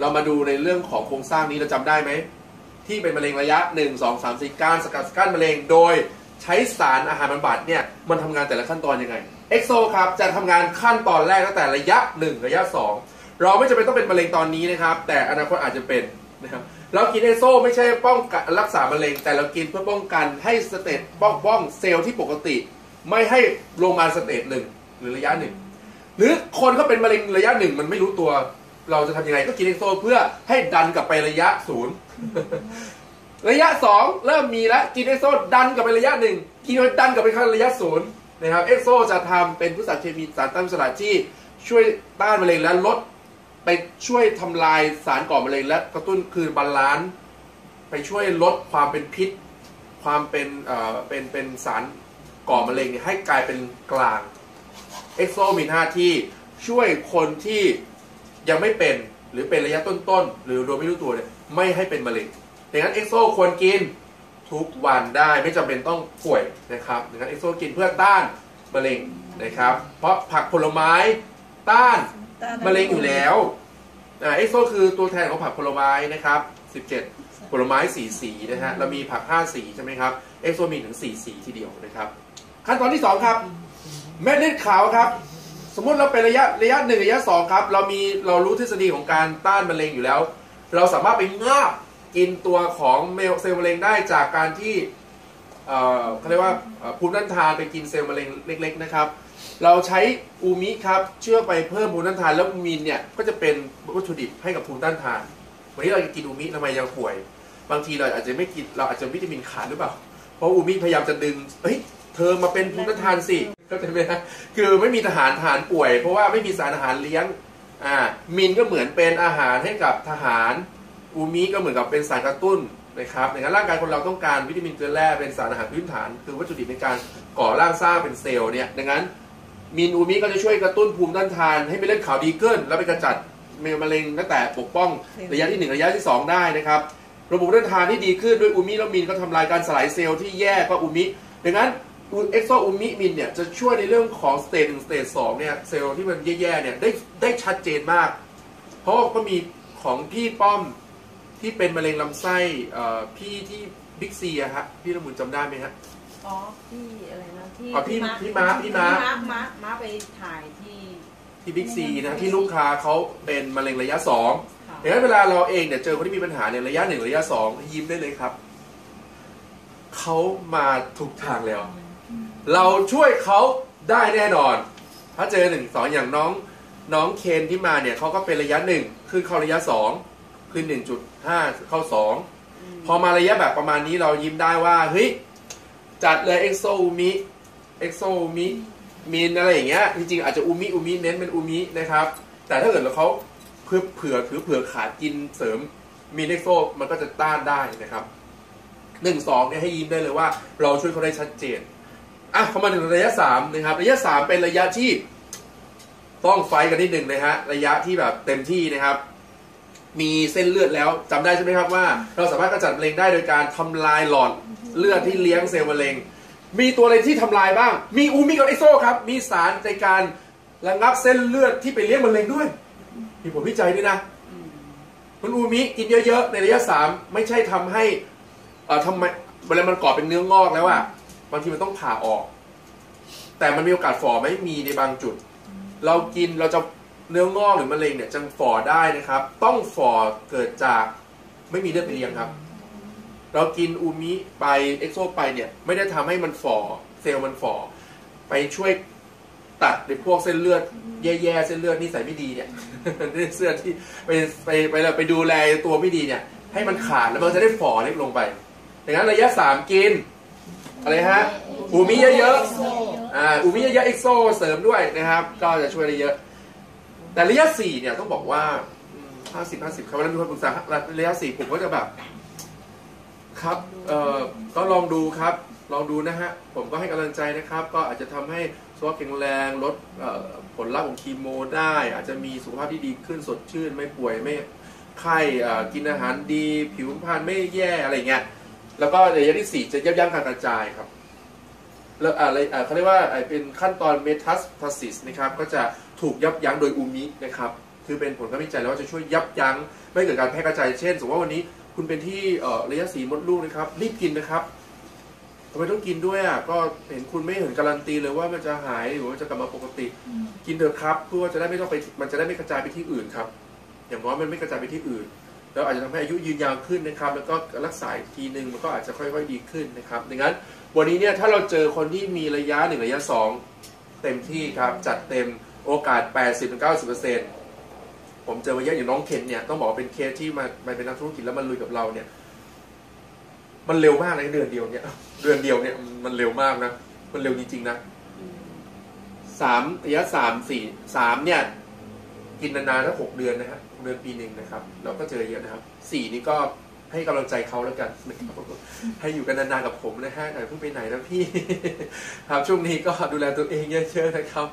เรามาดูในเรื่องของโครงสร้างนี้เราจำได้ไหม ที่เป็นมะเร็งระยะ 1 2 3 4การสกัดกั้นมะเร็งโดยใช้สารอาหารบำบัดเนี่ยมันทำงานแต่ละขั้นตอนยังไง EXO ครับจะทำงานขั้นตอนแรกตั้งแต่ระยะ 1 ระยะ 2 เราไม่จำเป็นต้องเป็นมะเร็งตอนนี้นะครับ แต่อนาคตอาจจะเป็นนะครับเรากิน EXO ไม่ใช่ป้องกันรักษามะเร็ง แต่เรากินเพื่อป้องกันให้ stage ป้องป้องเซลล์ที่ปกติ ไม่ให้ลงมา stage หนึ่งหรือระยะหนึ่งหรือคนเขาเป็นมะเร็งระยะหนึ่งมันไม่รู้ตัว เราจะทำยังไงก็กิน EXO เพื่อให้ดันกลับไประยะศูนย์ระยะสองเริ่มมีแล้วกิน EXO ดันกลับไประยะหนึ่งกินไปดันกลับไปขั้นระยะศูนย์นะครับ EXO จะทำเป็นพืชสารเคมีสารตั้งสลัดที่ช่วยต้านมะเร็งและลดไปช่วยทำลายสารก่อมะเร็งและกระตุ้นคืน balance ไปช่วยลดความเป็นพิษ ความเป็นเอ่อเป็นเป็นสารก่อมะเร็งนี่ให้กลายเป็นกลาง EXO มีหน้าที่ช่วยคนที่ ยังไม่เป็นหรือเป็นระยะต้นๆ หรือโดยไม่รู้ตัวเนี่ยไม่ให้เป็นมะเร็งดังนั้น EXO ควรกินทุกวันได้ไม่จำเป็นต้องป่วยนะครับดังนั้น EXO กินเพื่อต้านมะเร็งนะครับ เพราะผักผลไม้ต้านมะเร็งอยู่แล้วอ่า EXO คือตัวแทนของผักผลไม้นะครับ 17 ผลไม้สีสีนะฮะเรามีผัก 5 สีใช่ไหมครับEXO มีถึง 4 สีทีเดียวนะครับ ขั้นตอนที่ 2 ครับ เม็ดเลือดขาวครับ สมมุติเราเป็นระยะระยะหนึ่งระยะสองครับ เรามีเรารู้ทฤษฎีของการต้านมะเร็งอยู่แล้ว เราสามารถไปงาบกินตัวของเมลเซลล์มะเร็งได้จากการที่เอ่อเขาเรียกว่าเอ่อภูมิต้านทานไปกินเซลล์มะเร็งเล็ก ๆ นะครับ เราใช้ UMI ครับเชื่อไปเพิ่มภูมิต้านทานแล้ว UMI เนี่ยก็จะเป็นวัตถุดิบให้กับภูมิต้านทาน วันนี้เราจะกินอูมิทำไมยังป่วย บางทีเราอาจจะไม่กินเราอาจจะวิตามินขาดหรือเปล่าเพราะอูมิพยายามจะดึงเฮ้ย เธอมาเป็นภูมิต้านทานสิเข้าใจไหมฮะคือไม่มีทหารทหารป่วย เพราะว่าไม่มีสารอาหารเลี้ยงอ่ามินก็เหมือนเป็นอาหารให้กับทหารอูมิก็เหมือนกับเป็นสารกระตุ้นนะครับดังนั้นร่างกายคนเราต้องการวิตามินเกลือแร่เป็นสารอาหารพื้นฐาน คือวัตถุดิบในการก่อร่างสร้างเป็นเซลล์เนี่ยดังนั้นมินอูมิก็จะช่วยกระตุ้นภูมิต้านทาน ให้เม็ดเลือดขาวดีขึ้น แล้วไปกระจัดมะเร็งตั้งแต่ปกป้องระยะที่หนึ่งระยะที่สองได้นะครับ ระบบต้านทานที่ดีขึ้นด้วย UMI แล้ว MIN ก็ทำลายการสลายเซลล์ที่แย่ก็ UMI ดังนั้น EXO UMI MIN เนี่ยจะช่วยในเรื่องของ stage หนึ่ง stage สองเนี่ยเซลล์ที่มันแย่ๆเนี่ยได้ได้ชัดเจนมาก เพราะว่าก็มีของพี่ป้อมที่เป็นมะเร็งลำไส้เอ่อพี่ที่บิ๊กซีอะฮะพี่ระมุนจำได้ไหมฮะอ๋อพี่อะไรนะที่อ๋อพี่พี่ม้าพี่ม้าม้าม้าม้าไปถ่ายที่ที่บิ๊กซีนะที่ลูกค้าเขาเป็นมะเร็งระยะสองค่ะดังนั้นเวลาเราเองเนี่ยเจอคนที่มีปัญหาเนี่ยระยะหนึ่งระยะสองยิ้มได้เลยครับเขามาถูกทางแล้ว เราช่วยเขาได้แน่นอน ถ้าเจอหนึ่งสองอย่างน้องน้องเคนที่มาเนี่ยเขาก็เป็นระยะหนึ่งขึ้นเข้าระยะสองขึ้นหนึ่งจุดห้าเข้าสองพอมาระยะแบบประมาณนี้เรายิ้มได้ว่าเฮ้ยจัดเลย EXO UMI EXO UMI MIN อะไรอย่างเงี้ยจริงๆอาจจะ UMI UMI เน้นเป็น UMI นะครับ แต่ถ้าเกิดเราเขาเผื่อเผื่อถือเผื่อขาดกินเสริมมี EXO มันก็จะต้านได้นะครับหนึ่งสองเนี่ยให้ยิ้มได้เลยว่า เราช่วยเขาได้ชัดเจน อะพอมาถึงระยะสามนะครับ ระยะสามเป็นระยะที่ต้อง fight กันนิดหนึ่งนะฮะระยะที่แบบเต็มที่นะครับ มีเส้นเลือดแล้วจำได้ใช่ไหมครับว่า เราสามารถกำจัดมะเร็งได้โดยการทำลายหลอดเลือดที่เลี้ยงเซลล์มะเร็ง มีตัวอะไรที่ทำลายบ้าง มีอูมิกับไอโซครับ มีสารในการระงับเส้นเลือดที่ไปเลี้ยงมะเร็งด้วย มีผลวิจัยด้วยนะคุณอูมิกินเยอะๆในระยะสามไม่ใช่ทำให้เอ่อทำไมเวลามันก่อเป็นเนื้องอกแล้วอะ บางทีมันต้องผ่าออก แต่มันมีโอกาสฝ่อไหม่มีในบางจุด เรากินเราจะเนื้องอกหรือมะเร็งเนี่ยจะฝ่อได้นะครับ ต้องฝ่อเกิดจากไม่มีเลือดไปเลี้ยงครับ เรากิน UMI ไป EXO ไปเนี่ยไม่ได้ทำให้มันฝ่อเซลล์มันฝ่อไปช่วยตัดในพวกเส้นเลือดแย่ๆเส้นเลือดนิสัยไม่ดีเนี่ยเสื้อที่ไปไปไปไปดูแลตัวไม่ดีเนี่ย ให้มันขาดแล้วมันจะได้ฝ่อเล็กลงไปดังนั้นระยะสามกิน อะไรฮะ UMI เยอะๆอ่า UMI เยอะๆ EXO เสริมด้วยนะครับ ก็จะช่วยได้เยอะ แต่ระยะสี่เนี่ยต้องบอกว่าห้าสิบห้าสิบครับวันนั้นมีคนปรึกษาระยะสี่ผมก็จะแบบ ครับเอ่อก็ลองดูครับ ลองดูนะฮะ ผมก็ให้กำลังใจนะครับ ก็อาจจะทำให้สุขภาพแข็งแรงลดผลลัพธ์ของคีโมได้ อาจจะมีสุขภาพที่ดีขึ้นสดชื่นไม่ป่วยไม่ไข้กินอาหารดี ผิวพรรณไม่แย่อะไรเงี้ย แล้วก็ระยะที่สี่จะยับยั้งการกระจายครับแล้วอะไรเขาเรียกว่าเป็นขั้นตอนเมทัสทาซิสนะครับก็จะถูกยับยั้งโดยอูมินะครับคือเป็นผลการวิจัยแล้วว่าจะช่วยยับยั้งไม่เกิดการแพร่กระจายเช่น สมมติว่าวันนี้คุณเป็นที่ระยะสีมดลูกนะครับรีบกินนะครับทำไมต้องกินด้วยอะก็เห็นคุณไม่เห็นการันตีเลยว่ามันจะหายหรือว่าจะกลับมาปกติ กินเถอะครับเพื่อว่าจะได้ไม่ต้องไปมันจะได้ไม่กระจายไปที่อื่นครับ อย่างน้อยมันไม่กระจายไปที่อื่น แล้วอาจจะทำให้อายุยืนยาวขึ้นนะครับ แล้วก็รักษาอีกทีหนึ่งมันก็อาจจะค่อยๆดีขึ้นนะครับดังนั้นวันนี้เนี่ยถ้าเราเจอคนที่มีระยะหนึ่งระยะสองเต็มที่ครับจัดเต็มโอกาส 80-90%ผมเจอมาเยอะอย่างน้องเคนเนี่ยต้องบอกว่าเป็นเคสที่มามาเป็นนักธุรกิจแล้วมันลุยกับเราเนี่ยมันเร็วมากเลยเดือนเดียวเนี่ยเดือนเดียวเนี่ยมันเร็วมากนะมันเร็วจริงๆนะสามระยะสามสี่สามเนี่ย กินนานๆถ้าหกเดือนนะฮะหกเดือนปีหนึ่งนะครับ เราก็เจอเยอะนะครับสี่นี่ก็ให้กำลังใจเขาแล้วกันนะครับให้อยู่กันนานๆกับผมนะฮะอย่าเพิ่งไปไหนนะพี่ครับช่วงนี้ก็ดูแลตัวเองเยอะๆนะครับ